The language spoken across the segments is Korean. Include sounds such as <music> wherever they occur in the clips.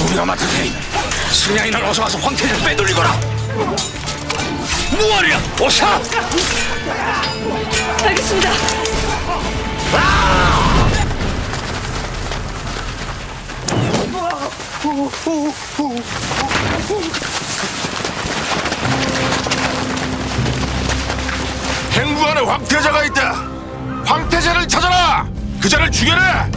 우리가 맡을 테니 승냥이는 어서 와서 황태를 빼돌리거라. 뭐하랴? 어서! 알겠습니다. 행부하는 황태자가 있다. 황태자를 찾아라. 그 자를 죽여라.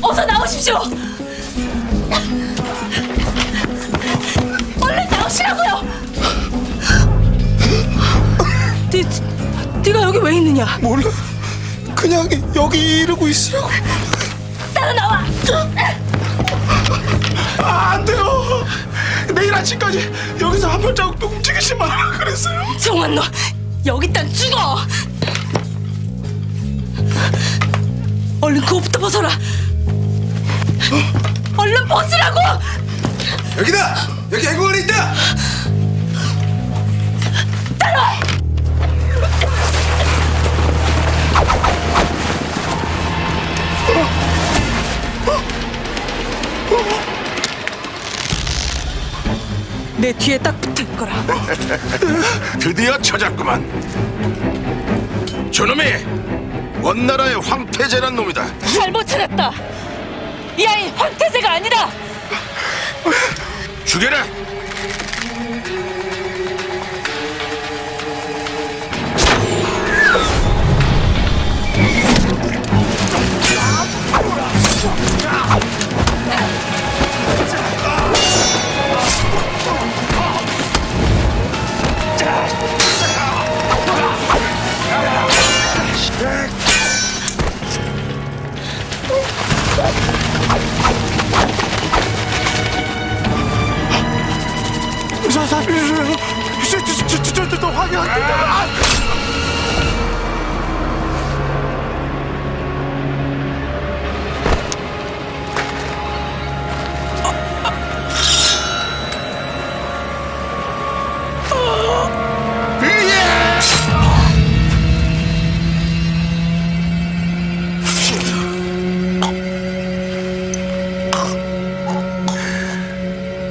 어서 나오십시오. 얼른 나오시라고요. 네, 네가 여기 왜 있느냐? 몰라. 그냥 여기 이러고 있으라고. 따라 나와. 아, 안 돼요. 내일 아침까지 여기서 한 발자국도 움직이지 말라 그랬어요. 정환 너 여기 딴 죽어. 얼른 그 옷부터 벗어라. 얼른 벗으라고. 여기다. 여기 해구원에 있다. 내 뒤에 딱 붙어 있거라. <laughs> 드디어 찾았구만. 저놈이 원나라의 황태자란 놈이다. 잘못 찾았다. 이 아이 황태세가 아니다. 죽여라. 사, 사, 저, 저, 저, 저, 저, 저, 저, 확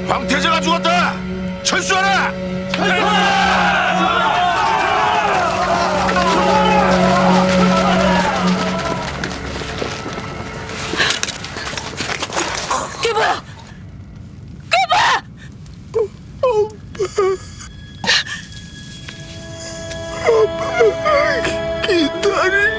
황태자가 죽었다. 철수하라. 그게 뭐야? 그게 뭐야? 기다리.